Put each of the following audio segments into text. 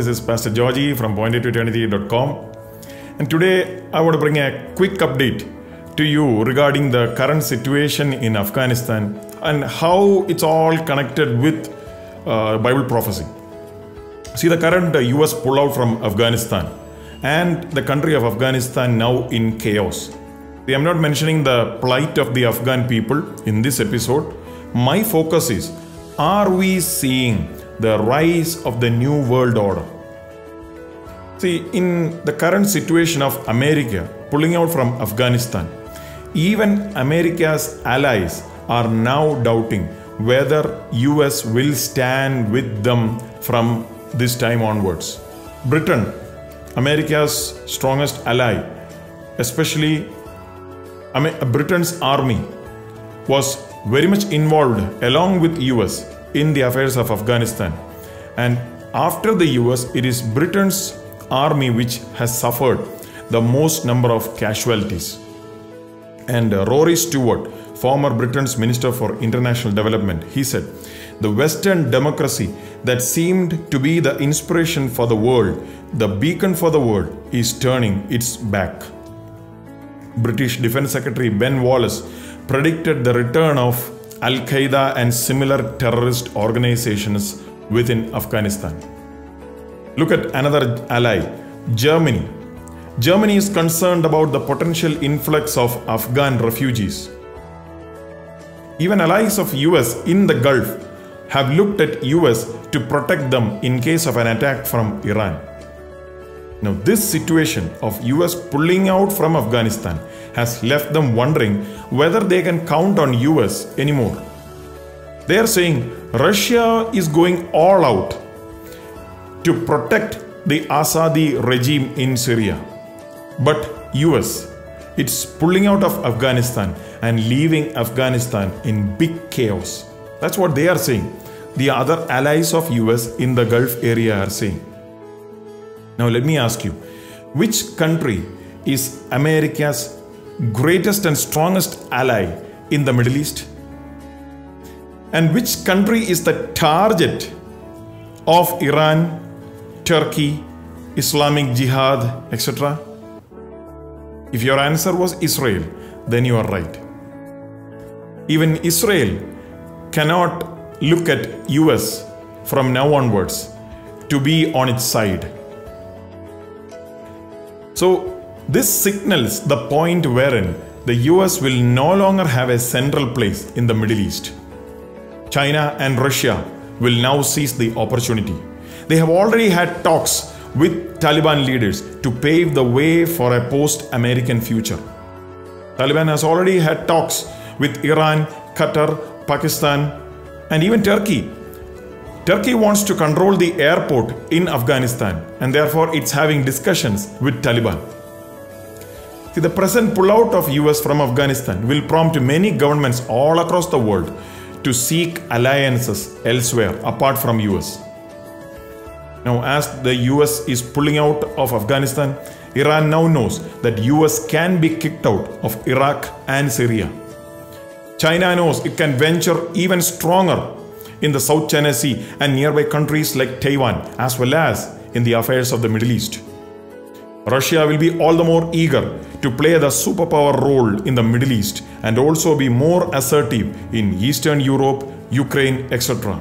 This is Pastor Georgy from pointertoeternity.com. And today I want to bring a quick update to you regarding the current situation in Afghanistan and how it's all connected with uh, Bible prophecy. See, the current uh, US pullout from Afghanistan and the country of Afghanistan now in chaos. I'm not mentioning the plight of the Afghan people in this episode. My focus is are we seeing the rise of the New World Order. See, in the current situation of America pulling out from Afghanistan, even America's allies are now doubting whether US will stand with them from this time onwards. Britain, America's strongest ally, especially Britain's army, was very much involved along with US in the affairs of Afghanistan. And after the US, it is Britain's army which has suffered the most number of casualties. And uh, Rory Stewart, former Britain's Minister for International Development, he said, the Western democracy that seemed to be the inspiration for the world, the beacon for the world, is turning its back. British Defense Secretary Ben Wallace predicted the return of Al Qaeda and similar terrorist organizations within Afghanistan. Look at another ally, Germany. Germany is concerned about the potential influx of Afghan refugees. Even allies of US in the Gulf have looked at US to protect them in case of an attack from Iran. Now, this situation of US pulling out from Afghanistan has left them wondering whether they can count on US anymore. They are saying Russia is going all out to protect the Assadi regime in Syria. But US it's pulling out of Afghanistan and leaving Afghanistan in big chaos. That's what they are saying. The other allies of US in the Gulf area are saying. Now, let me ask you which country is America's greatest and strongest ally in the Middle East? And which country is the target of Iran, Turkey, Islamic Jihad, etc.? If your answer was Israel, then you are right. Even Israel cannot look at US from now onwards to be on its side. So, this signals the point wherein the US will no longer have a central place in the Middle East. China and Russia will now seize the opportunity. They have already had talks with Taliban leaders to pave the way for a post American future. Taliban has already had talks with Iran, Qatar, Pakistan, and even Turkey Turkey wants to control the airport in Afghanistan and therefore it's having discussions with Taliban. See, the present pullout of US from Afghanistan will prompt many governments all across the world to seek alliances elsewhere apart from US. Now, as the US is pulling out of Afghanistan, Iran now knows that US can be kicked out of Iraq and Syria. China knows it can venture even stronger in the South China Sea and nearby countries like Taiwan, as well as in the affairs of the Middle East. Russia will be all the more eager to play the superpower role in the Middle East and also be more assertive in Eastern Europe, Ukraine, etc.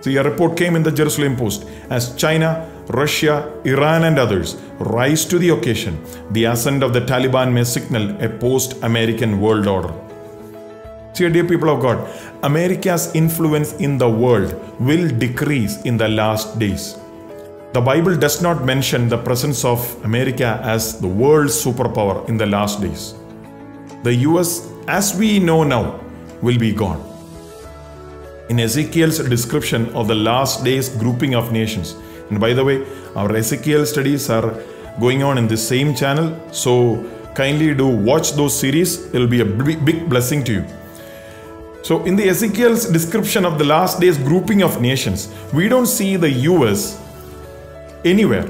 See, a report came in the Jerusalem Post as China, Russia, Iran, and others rise to the occasion. The ascent of the Taliban may signal a post American world order. See, dear people of God, America's influence in the world will decrease in the last days. The Bible does not mention the presence of America as the world superpower in the last days. The US, as we know now, will be gone. In Ezekiel's description of the last days grouping of nations, and by the way, our Ezekiel studies are going on in the same channel, so kindly do watch those series, it will be a big blessing to you. So, in the Ezekiel's description of the last days grouping of nations, we don't see the US anywhere.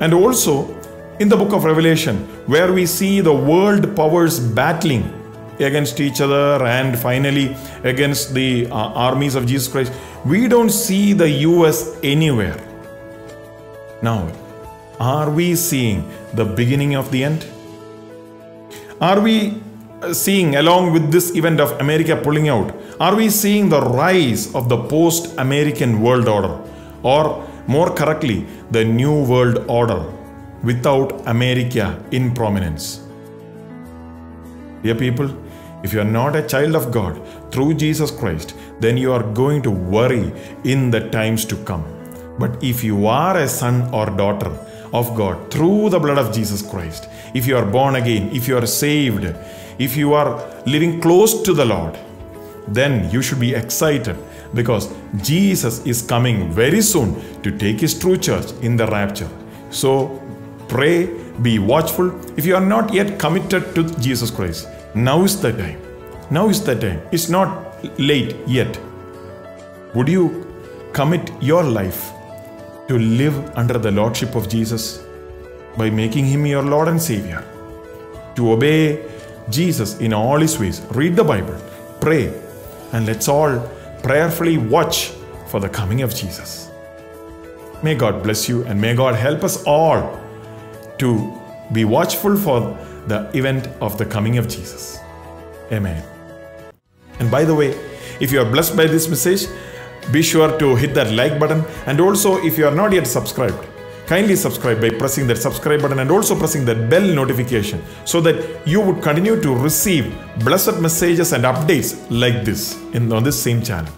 And also in the book of Revelation, where we see the world powers battling against each other and finally against the uh, armies of Jesus Christ, we don't see the US anywhere. Now, are we seeing the beginning of the end? Are we seeing, along with this event of America pulling out, are we seeing the rise of the post American world order? Or more correctly, the new world order without America in prominence? Dear people, if you are not a child of God through Jesus Christ, then you are going to worry in the times to come. But if you are a son or daughter of God through the blood of Jesus Christ, if you are born again, if you are saved, if you are living close to the Lord, then you should be excited because Jesus is coming very soon to take his true church in the rapture. So pray, be watchful. If you are not yet committed to Jesus Christ, now is the time. Now is the time. It's not late yet. Would you commit your life to live under the Lordship of Jesus by making Him your Lord and Savior? To obey Jesus in all His ways. Read the Bible, pray, and let's all prayerfully watch for the coming of Jesus. May God bless you and may God help us all to be watchful for the event of the coming of Jesus. Amen. And by the way, if you are blessed by this message, be sure to hit that like button. And also, if you are not yet subscribed, kindly subscribe by pressing that subscribe button and also pressing that bell notification so that you would continue to receive blessed messages and updates like this in, on this same channel.